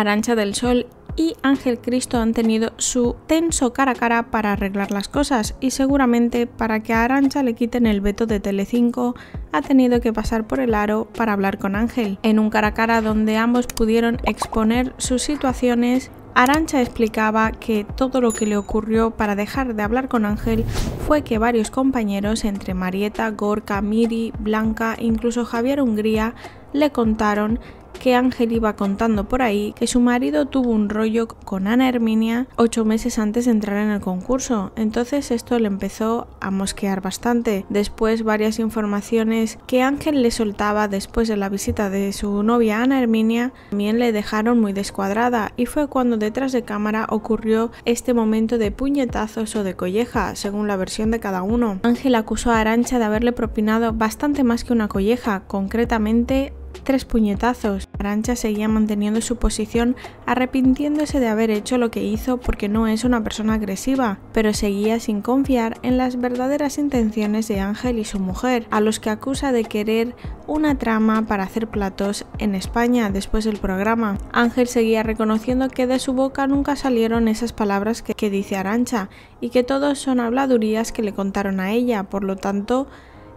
Arancha del Sol y Ángel Cristo han tenido su tenso cara a cara para arreglar las cosas y seguramente para que a Arancha le quiten el veto de Telecinco ha tenido que pasar por el aro para hablar con Ángel, en un cara a cara donde ambos pudieron exponer sus situaciones Arancha explicaba que todo lo que le ocurrió para dejar de hablar con Ángel fue que varios compañeros, entre Marieta, Gorka, Miri, Blanca, incluso Javier Hungría, le contaron que Ángel iba contando por ahí que su marido tuvo un rollo con Ana Herminia ocho meses antes de entrar en el concurso. Entonces esto le empezó a mosquear bastante. Después varias informaciones que Ángel le soltaba después de la visita de su novia Ana Herminia también le dejaron muy descuadrada y fue cuando detrás de cámara ocurrió este momento de puñetazos o de colleja, según la versión de cada uno. Ángel acusó a Arancha de haberle propinado bastante más que una colleja, concretamente tres puñetazos. Arancha seguía manteniendo su posición arrepintiéndose de haber hecho lo que hizo porque no es una persona agresiva, pero seguía sin confiar en las verdaderas intenciones de Ángel y su mujer, a los que acusa de querer una trama para hacer platos en España después del programa. Ángel seguía reconociendo que de su boca nunca salieron esas palabras que, dice Arancha y que todos son habladurías que le contaron a ella, por lo tanto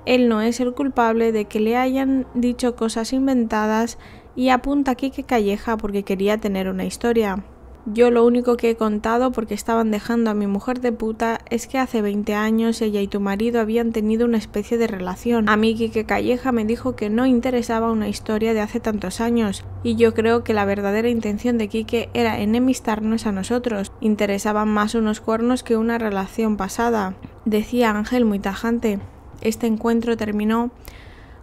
él no es el culpable de que le hayan dicho cosas inventadas y apunta aquí que Calleja porque quería tener una historia. Yo lo único que he contado porque estaban dejando a mi mujer de puta es que hace 20 años ella y tu marido habían tenido una especie de relación. A mí Quique Calleja me dijo que no interesaba una historia de hace tantos años y yo creo que la verdadera intención de Quique era enemistarnos a nosotros. Interesaban más unos cuernos que una relación pasada. Decía Ángel muy tajante. Este encuentro terminó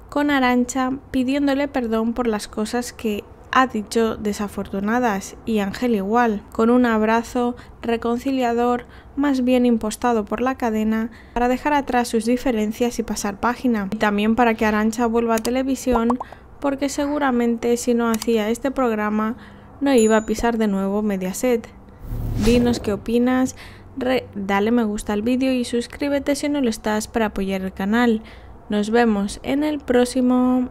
con Arancha pidiéndole perdón por las cosas que ha dicho desafortunadas y Ángel igual, con un abrazo reconciliador más bien impostado por la cadena para dejar atrás sus diferencias y pasar página. Y también para que Arancha vuelva a televisión porque seguramente si no hacía este programa no iba a pisar de nuevo Mediaset. Dinos qué opinas, dale me gusta al vídeo y suscríbete si no lo estás para apoyar el canal. Nos vemos en el próximo...